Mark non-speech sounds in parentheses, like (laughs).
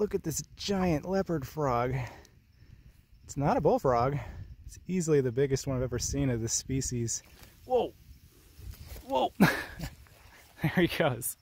look at this giant leopard frog. It's not a bullfrog. It's easily the biggest one I've ever seen of this species. Whoa! Whoa! (laughs) there he goes.